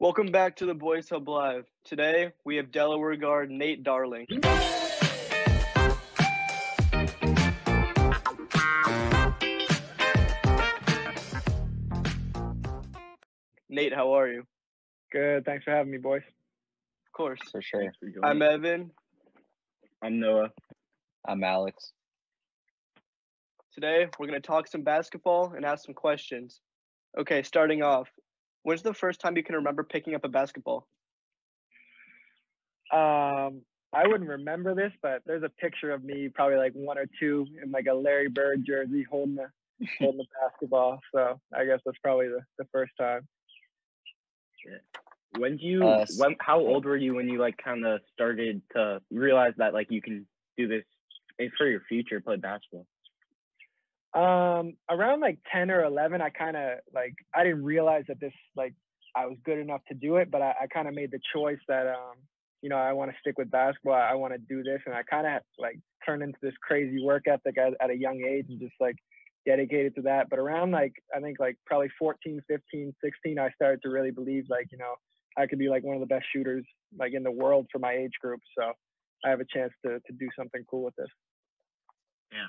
Welcome back to the Boys Hub Live. Today we have Delaware guard Nate Darling. Nate, how are you? Good. Thanks for having me, boys. Of course. For sure. For. I'm Evan. I'm Noah. I'm Alex. Today we're going to talk some basketball and ask some questions. Okay, starting off, when's the first time you can remember picking up a basketball? Um, I wouldn't remember this, but there's a picture of me, probably like one or two, in like a Larry Bird jersey, holding the holding the basketball. So I guess that's probably the, the first time. When do you? Uh, when, how old were you when you like kind of started to realize that like you can do this eh, for your future, play basketball? Um, around like ten or eleven, I kind of like I didn't realize that this like I was good enough to do it, but I, I kind of made the choice that um, you know, I want to stick with basketball. I, want to do this, and I kind of like turned into this crazy work ethic at, at a young age, and just like dedicated to that. But around like I think like probably 14, 15, 16, I started to really believe like you know I could be like one of the best shooters like in the world for my age group. So I have a chance to to do something cool with this. Yeah.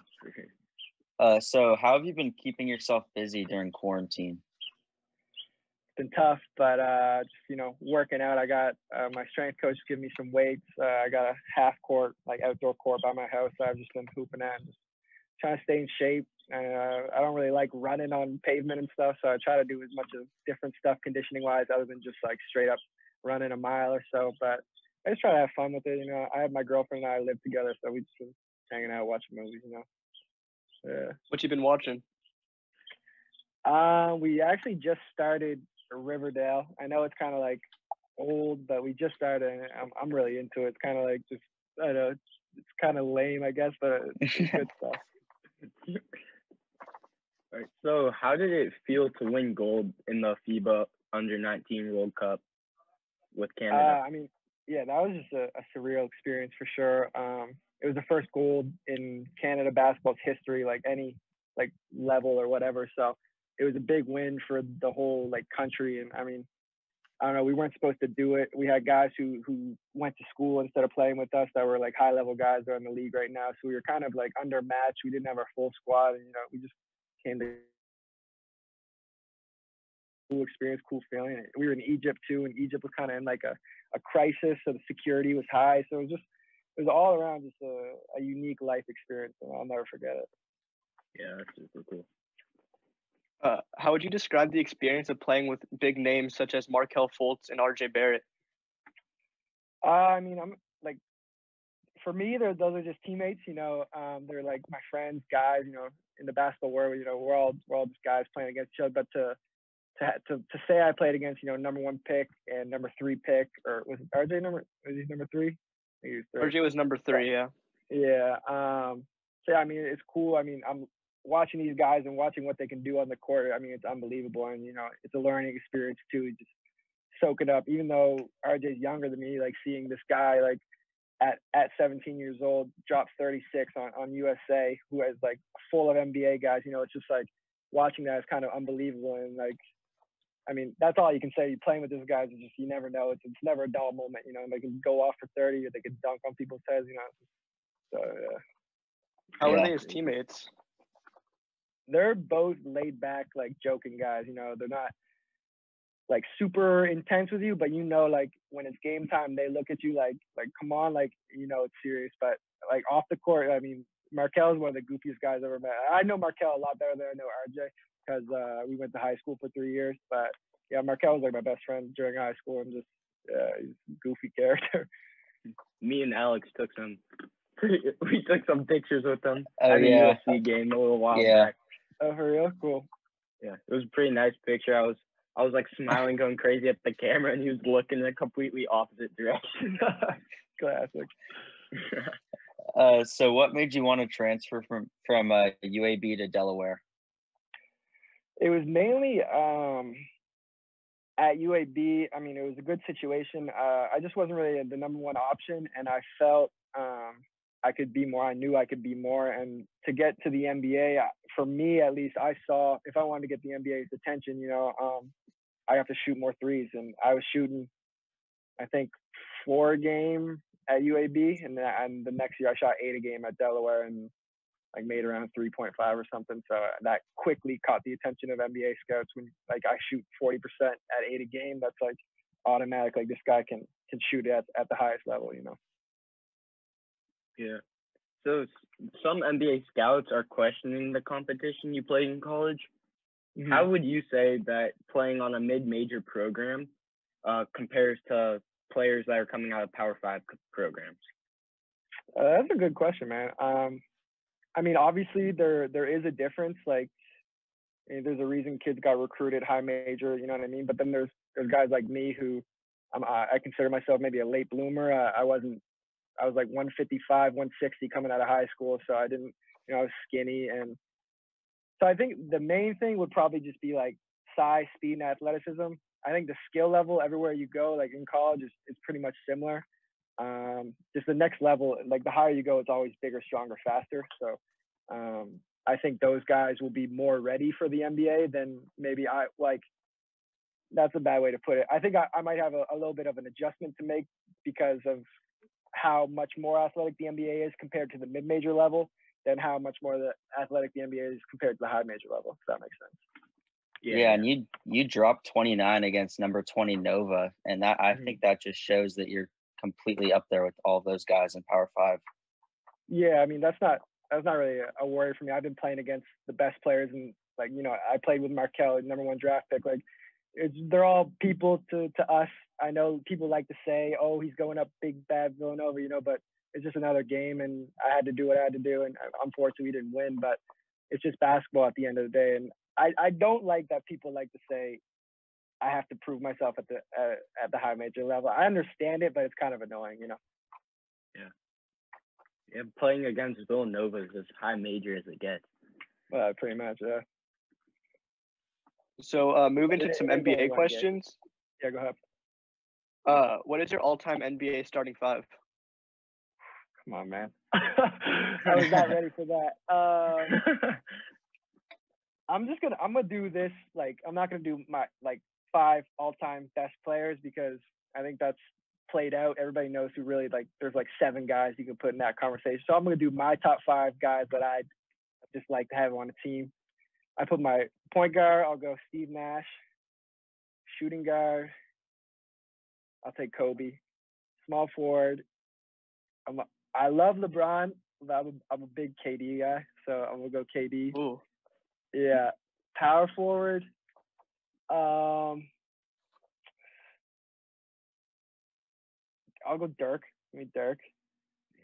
Uh, so how have you been keeping yourself busy during quarantine? It's been tough, but uh, just you know, working out. I got uh, my strength coach give me some weights. Uh, I got a half court, like outdoor court by my house. I've just been hooping at, and just trying to stay in shape. Uh, I don't really like running on pavement and stuff, so I try to do as much of different stuff conditioning wise, other than just like straight up running a mile or so. But I just try to have fun with it. You know, I have my girlfriend and I live together, so we just hanging out, watching movies. You know. Yeah. What you been watching? Uh, we actually just started Riverdale. I know it's kind of like old, but we just started. And I'm I'm really into it. It's kind of like just I don't know. It's, it's kind of lame, I guess, but it's it's good stuff. All right. So, how did it feel to win gold in the FIBA Under 19 World Cup with Uh, Canada? I mean, yeah, that was just a, a surreal experience for sure. Um, it was the first gold in Canada basketball's history, like any like level or whatever. So it was a big win for the whole like country. And I mean, I don't know, we weren't supposed to do it. We had guys who who went to school instead of playing with us that were like high level guys that are in the league right now. So we were kind of like undermatched. We didn't have our full squad, and you know, we just came to cool experience, cool feeling. We were in Egypt too, and Egypt was kind of in like a, a crisis, so the security was high. So it was just it was all around just a, a unique life experience, and I'll never forget it. yeah, that's super cool. Uh, how would you describe the experience of playing with big names such as Markelle Fultz and RJ Barrett? Uh, I mean, I'm like, for me, they're, those are just teammates. You know, um, they're like my friends, guys. You know, in the basketball world, you know, we're all we're all just guys playing against each other. But to to to to say I played against you know number one pick and number three pick, or was RJ number was he number three? RJ was number three, yeah. Yeah. Um, so yeah, I mean, it's cool. I mean, I'm watching these guys and watching what they can do on the court. I mean, it's unbelievable, and you know, it's a learning experience too. Just soak it up. Even though RJ's younger than me, like seeing this guy like at at 17 years old drop 36 on on USA, who has like full of NBA guys. You know, it's just like watching that is kind of unbelievable, and like. I mean, that's all you can say. Playing with these guys is just you never know. It's it's never a dull moment. You know, they can go off for 30 or they can dunk on people's heads. You know, so yeah. How are they as teammates? they're both laid back, like joking guys. You know, they're not like super intense with you, but you know, like when it's game time, they look at you like, like, come on, like, you know, it's serious. But like off the court, I mean, Markelle is one of the goofiest guys I've ever met. I know Markelle a lot better than I know RJ because uh, we went to high school for three years. But yeah, Markelle was like my best friend during high school and just uh, he's a goofy character. Me and Alex took some. we took some pictures with them Oh, at a yeah. USC game a little while Yeah. back. oh, for real? Cool. Yeah, it was a pretty nice picture. I was I was like smiling, going crazy at the camera, and he was looking in a completely opposite direction. Classic. Uh, so what made you want to transfer from from uh, UAB to Delaware? It was mainly um, at UAB. I mean, it was a good situation. Uh, I just wasn't really the number one option, and I felt um, I could be more. I knew I could be more, and to get to the NBA, uh, for me at least, I saw if I wanted to get the NBA's attention, you know, um, I have to shoot more threes. And I was shooting, I think, four a game at UAB, and and the next year I shot eight a game at Delaware and like made around 3.5 or something. So that quickly caught the attention of NBA scouts. When like I shoot 40% at eight a game, that's like automatic. Like this guy can can shoot at at the highest level, you know. Yeah. So some NBA scouts are questioning the competition you played in college. How would you say that playing on a mid-major program uh, compares to players that are coming out of Power Five programs? Uh, that's a good question, man. Um, I mean, obviously there there is a difference. Like, eh, there's a reason kids got recruited high major. You know what I mean? But then there's there's guys like me who I'm, I I consider myself maybe a late bloomer. Uh, I wasn't. I was like 155, 160 coming out of high school, so I didn't. You know, I was skinny, and so I think the main thing would probably just be like size, speed, and athleticism. I think the skill level everywhere you go, like in college, is is pretty much similar um, just the next level, like the higher you go, it's always bigger, stronger, faster. So um, I think those guys will be more ready for the NBA than maybe I like. That's a bad way to put it. I think I, I might have a, a little bit of an adjustment to make because of how much more athletic the NBA is compared to the mid-major level than how much more the athletic the NBA is compared to the high major level. If that makes sense. Yeah, yeah. and you you dropped 29 against number 20 Nova, and that I Mhm. think that just shows that you're completely up there with all those guys in Power Five. Yeah, I mean that's not that's not really a, worry for me. I've been playing against the best players, and like you know, I played with Markelle, number one draft pick. Like, they're all people to to us. I know people like to say, "Oh, he's going up big bad Villanova," you know, but it's just another game, and I had to do what I had to do, and unfortunately, we didn't win. But it's just basketball at the end of the day, and I I don't like that people like to say. I have to prove myself at the uh, at the high major level. I understand it, but it's kind of annoying, you know. Yeah, Yeah, playing against Villanova is as high major as it gets. Uh, pretty much, yeah. So uh, moving to some is only one NBA game. questions. Yeah, go ahead. Uh, what is your all-time NBA starting five? Come on, man. I was not ready for that. Um, I'm just gonna I'm gonna do this like I'm not gonna do my like five all-time best players because I think that's played out. Everybody knows who really like. There's like seven guys you can put in that conversation. So I'm gonna do my top five guys that I just like to have on a team. I put my point guard. I'll go Steve Nash. Shooting guard. I'll take Kobe. Small forward. I'm a, I love LeBron, but I'm a, I'm a big KD guy, so I'm gonna go KD. Ooh, Yeah, power forward. Um, I'll go Dirk. Give me Dirk,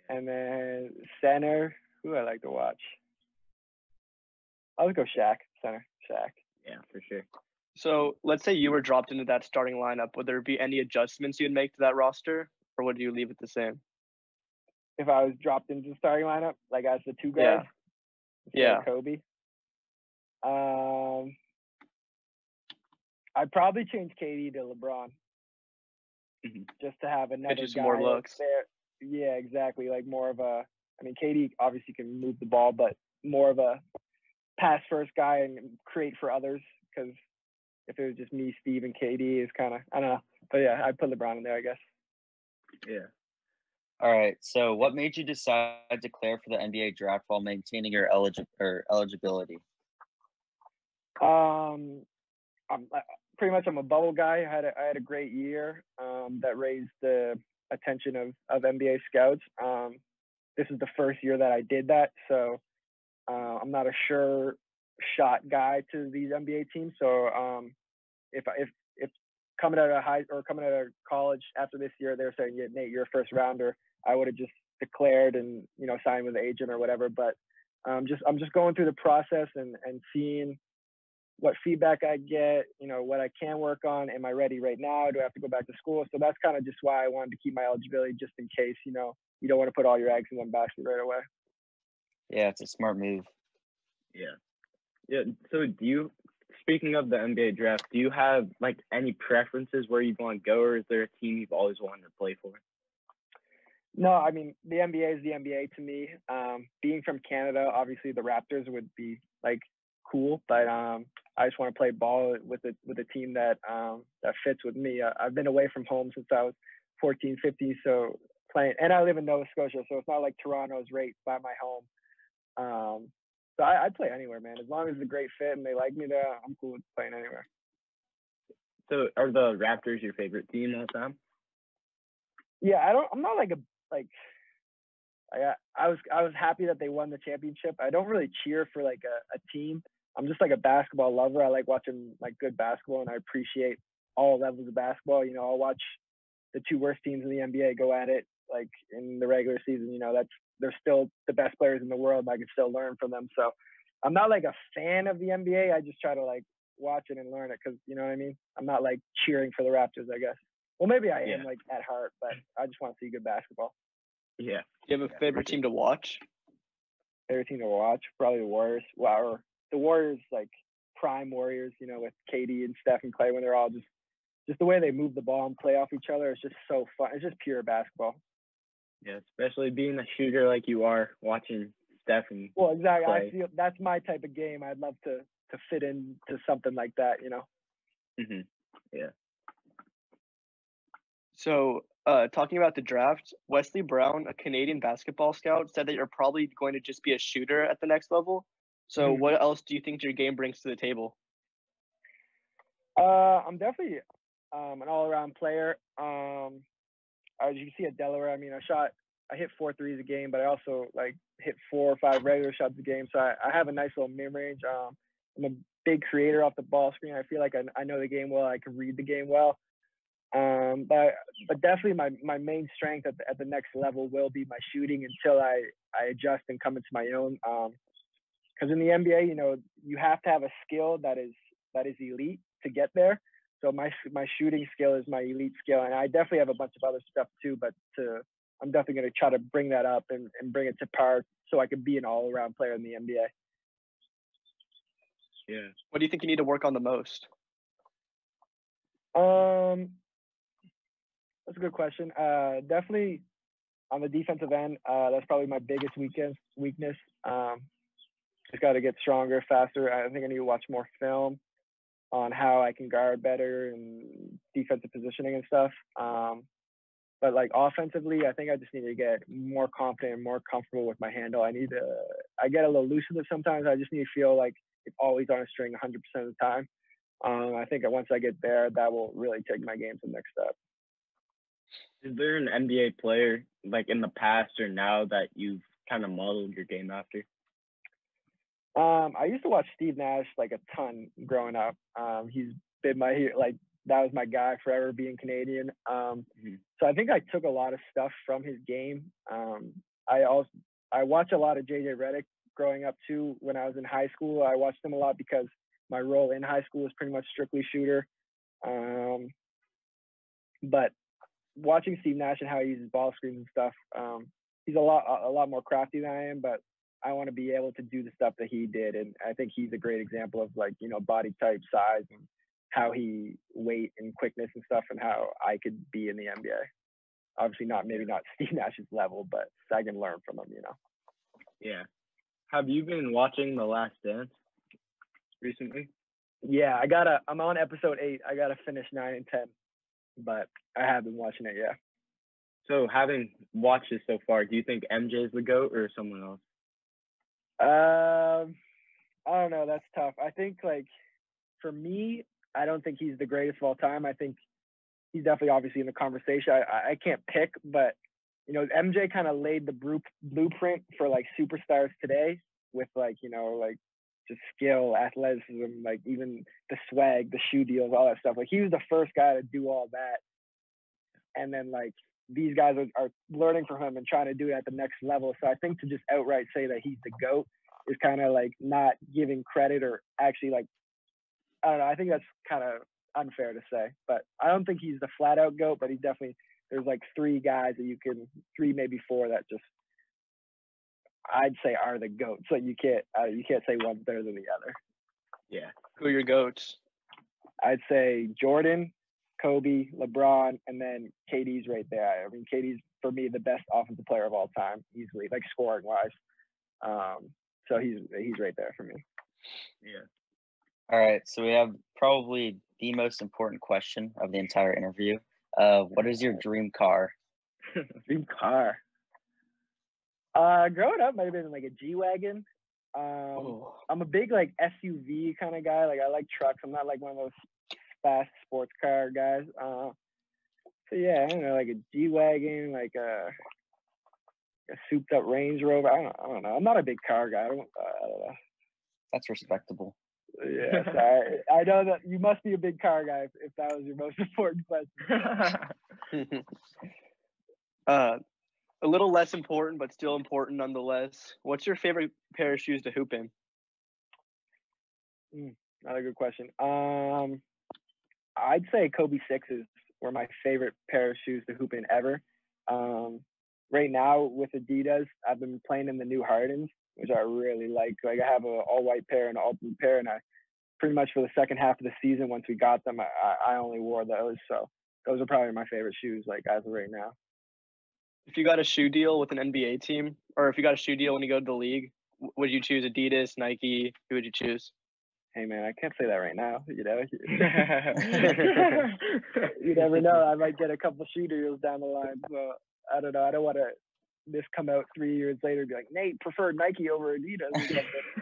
and then center. Who I like to watch. I'll go Shaq. Center. Shaq. yeah, for sure. So let's say you were dropped into that starting lineup. Would there be any adjustments you'd make to that roster, or would you leave it the same? If I was dropped into the starting lineup, like as the two guys, Yeah. guards. instead of Yeah. Kobe. Um, I'd probably change KD to LeBron. Mhm. Just to have another guy more looks. there. Yeah, exactly. Like more of a. I mean, KD obviously can move the ball, but more of a pass first guy and create for others. Because if it was just me, Steve, and KD, is kind of I don't know. But yeah, I'd put LeBron in there, I guess. Yeah. All right. So, what made you decide to declare for the NBA draft while maintaining your eligi- or eligibility? Um, I'm I- pretty much I'm a bubble guy. I had a, I had a great year um, that raised the attention of of NBA scouts. Um, this is the first year that I did that, so uh, I'm not a sure shot guy to these NBA teams. So um, if if if coming out of high or coming out of college after this year, they're saying, "Yeah, Nate, you're a first rounder," I would have just declared and you know signed with an agent or whatever. But um, just I'm just going through the process and and seeing what feedback I get, you know, what I can work on. Am I ready right now? Do I have to go back to school? So that's kind of just why I wanted to keep my eligibility just in case, you know, you don't want to put all your eggs in one basket right away. Yeah, it's a smart move. Yeah. Yeah. So do you speaking of the NBA draft, do you have like any preferences where you want to go or is there a team you've always wanted to play for? No, I mean, the NBA is the NBA to me. Um, being from Canada, obviously the Raptors would be like cool, but um, I just want to play ball with a with a team that um, that fits with me. I, I've been away from home since I was 14, 15, so playing, and I live in Nova Scotia, so it's not like Toronto's right by my home. Um, so I, I'd play anywhere, man. As long as it's a great fit and they like me there, I'm cool with playing anywhere. So are the Raptors your favorite team all time? Yeah, I don't. I'm not like a like. I I was I was happy that they won the championship. I don't really cheer for like a, a team. I'm just like a basketball lover. I like watching like good basketball, and I appreciate all levels of basketball. You know, I'll watch the two worst teams in the NBA go at it like in the regular season. You know, that's they're still the best players in the world. I can still learn from them. So I'm not like a fan of the NBA. I just try to like watch it and learn it because you know what I mean. I'm not like cheering for the Raptors. I guess. Well, maybe I am Yeah. like at heart, but I just want to see good basketball. Yeah. Do you have a favorite team to watch? Favorite team to watch, probably the Warriors. Wow, or the Warriors like prime Warriors. You know, with KD and Steph and Clay when they're all just just the way they move the ball and play off each other. It's just so fun. It's just pure basketball. Yeah, especially being a shooter like you are, watching Steph and Well, exactly. I feel that's my type of game. I'd love to to fit into something like that. You know. Mhm. Yeah. So, uh, talking about the draft, Wesley Brown, a Canadian basketball scout, said that you're probably going to just be a shooter at the next level. So, Mhm. what else do you think your game brings to the table? Uh, I'm definitely um, an all-around player. Um, as you can see at Delaware, I mean, I shot, I hit four threes a game, but I also like hit four or five regular shots a game. So I, I have a nice little mid range. Um, I'm a big creator off the ball screen. I feel like I, I know the game well. I can read the game well. Um, but but definitely my my main strength at the, at the next level will be my shooting until I I adjust and come into my own. Um, because in the NBA, you know, you have to have a skill that is that is elite to get there. So my my shooting skill is my elite skill, and I definitely have a bunch of other stuff too. But to, I'm definitely going to try to bring that up and, and bring it to par so I can be an all around player in the NBA. yeah. What do you think you need to work on the most? Um, that's a good question. Uh, definitely on the defensive end, uh, that's probably my biggest weakness. Weakness. Um, just got to get stronger, faster. I think I need to watch more film on how I can guard better and defensive positioning and stuff. Um, but like offensively, I think I just need to get more confident and more comfortable with my handle. I need to. I get a little loose with it sometimes. I just need to feel like it's always on a string 100% of the time. Um, I think once I get there, that will really take my game to the next step. Is there an NBA player like in the past or now that you've kind of modeled your game after? Um, I used to watch Steve Nash like a ton growing up. Um, he's been my like that was my guy forever being Canadian. Um, Mhm. so I think I took a lot of stuff from his game. Um, I also I watch a lot of JJ Redick growing up too. When I was in high school, I watched him a lot because my role in high school was pretty much strictly shooter. Um, but watching Steve Nash and how he uses ball screens and stuff, um, he's a lot a lot more crafty than I am. But I want to be able to do the stuff that he did, and I think he's a great example of like you know body type, size, and how he weight and quickness and stuff, and how I could be in the NBA. Obviously, not maybe not Steve Nash's level, but I can learn from him. You know. Yeah. Have you been watching The Last Dance recently? Yeah, I gotta. I'm on episode eight. I gotta finish nine and ten, but I have been watching it. Yeah. So having watched it so far, do you think MJ is the goat or someone else? Um, I don't know. That's tough. I think like for me, I don't think he's the greatest of all time. I think he's definitely obviously in the conversation. I I- can't pick, but you know, MJ kind of laid the blueprint for like superstars today with like you know like just skill, athleticism, like even the swag, the shoe deals, all that stuff. Like he was the first guy to do all that, and then like these guys are, are learning from him and trying to do it at the next level. So I think to just outright say that he's the goat is kind of like not giving credit or actually like I don't know. I think that's kind of unfair to say, but I don't think he's the flat out goat. But he's definitely there's like three guys that you can three maybe four that just I'd say are the goats. So you can't uh, you can't say one's better than the other. Yeah. Who are your goats? I'd say Jordan, Kobe, LeBron, and then KD's right there. I mean, KD's for me the best offensive player of all time, easily, like scoring wise. Um, so he's he's right there for me. Yeah. All right, so we have probably the most important question of the entire interview. Uh, what is your dream car? Dream car. Uh, growing up, might have been like a G wagon. Um, Oh. I'm a big like SUV kind of guy. Like I like trucks. I'm not like one of those fast sports car guys. Uh, so yeah, I don't know, like a G wagon, like a, a souped up Range Rover. I don't, I don't know. I'm not a big car guy. I don't, uh, I don't know. That's respectable. Yeah, I, I know that you must be a big car guy if, if that was your most important question. uh, a little less important, but still important nonetheless. What's your favorite pair of shoes to hoop in? Not a good question. Um, I'd say Kobe sixes were my favorite pair of shoes to hoop in ever. Um, right now with Adidas, I've been playing in the new Hardens, which I really like. Like I have an all white pair and an all blue pair, and I pretty much for the second half of the season, once we got them, I, I only wore those. So those are probably my favorite shoes, like as of right now. If you got a shoe deal with an NBA team, or if you got a shoe deal when you go to the league, would you choose Adidas, Nike? Who would you choose? Hey man, I can't say that right now. You know, you never know. I might get a couple shoe deals down the line. So I don't know. I don't want to this come out three years later and be like Nate preferred Nike over Adidas.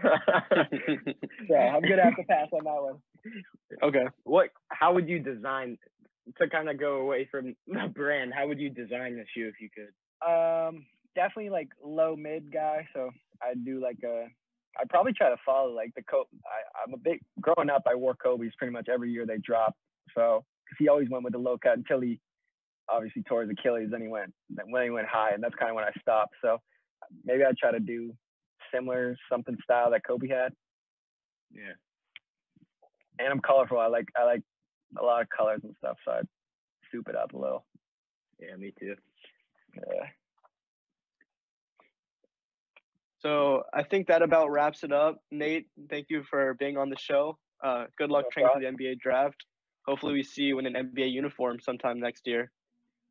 So I'm gonna have to pass on that one. okay. what? How would you design to kind of go away from the brand? How would you design the shoe if you could? Um, definitely like low mid guy. So I'd do like a. I'd probably try to follow like the Kobe. I, I'm a big growing up. I wore Kobe's pretty much every year they dropped. So because he always went with the low cut until he obviously tore his Achilles. Then he went then when he went high, and that's kind of when I stopped. So maybe I'd try to do similar something style that Kobe had. Yeah. And I'm colorful. I like I like a lot of colors and stuff. So I'd soup it up a little. Yeah, me too. Yeah. So I think that about wraps it up. Nate, thank you for being on the show. Uh, good luck No training for the NBA draft. Hopefully, we see you in an NBA uniform sometime next year.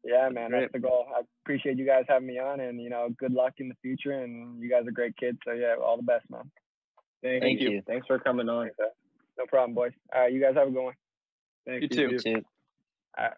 Yeah, man, Great. that's the goal. I appreciate you guys having me on, and you know, good luck in the future. And you guys are great kids, so yeah, all the best, man. Thank, Thank you. you. Thanks for coming on. No problem, boys. All right, you guys have a good one. Thanks, You too. You too. All right.